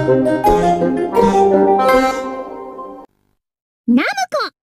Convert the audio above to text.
ナムコ。